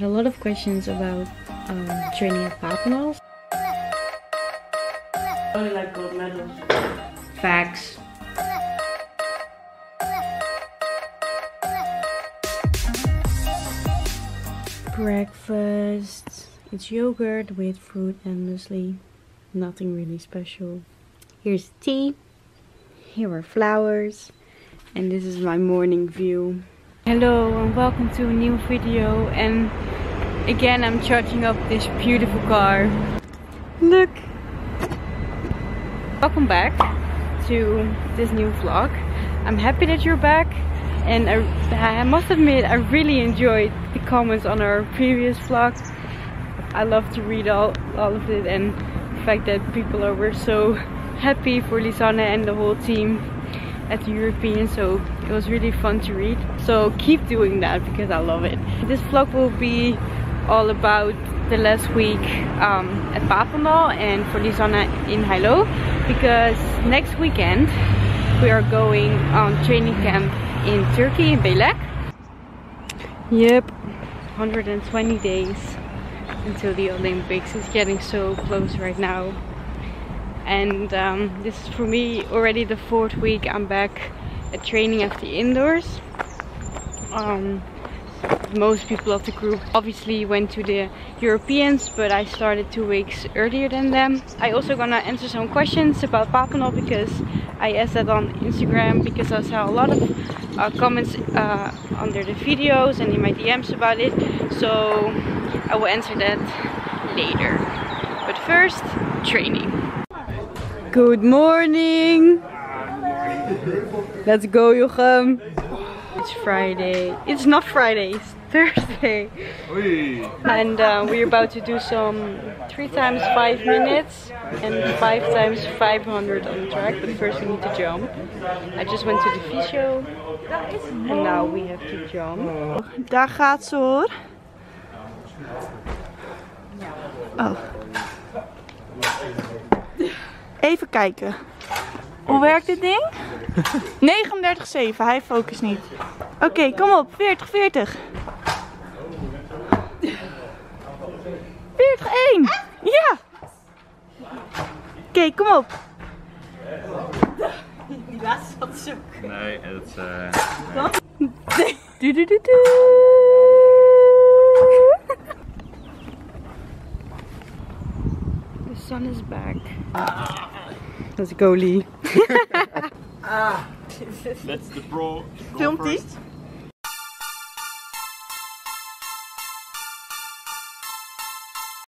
A lot of questions about um, training at Papendal. Only like gold medals. Facts. Breakfast. It's yogurt with fruit and muesli. Nothing really special. Here's tea. Here are flowers. And this is my morning view. Hello and welcome to a new video. And again I'm charging up this beautiful car. Look! Welcome back to this new vlog. I'm happy that you're back and I, I must admit I really enjoyed the comments on our previous vlog. I love to read all, all of it and the fact that people are were so happy for Lisanne and the whole team at the European so it was really fun to read. So keep doing that because I love it. This vlog will be all about the last week um, at Papendal and for Lisanne in Hilo because next weekend we are going on training camp in Turkey, in Belek. Yep, 120 days until the Olympics. It's getting so close right now. And um, this is for me already the fourth week I'm back at training of the indoors. Um, most people of the group obviously went to the Europeans but I started two weeks earlier than them. I also gonna answer some questions about Papendal because I asked that on Instagram because I saw a lot of uh, comments uh, under the videos and in my DMs about it so I will answer that later. But first, training. Good morning! Let's go Jochem! It's Friday. It's not Friday, it's Thursday. And uh, we're about to do some 3 times 5 minutes and 5 times 500 on the track. But first we need to jump. I just went to the physio. And now we have to jump. Daar gaat ze hoor. Oh. Even kijken. Hoe werkt dit ding? 39,7. Hij focust niet. Oké, kom op. 40, 40. 40, 1. Ja. Oké, kom op. Die laatste zat zoek. Nee, het is... eh Du, du, du, du. The sun is back. Let's go Lee. Ah. That's the pro. Filmt hij?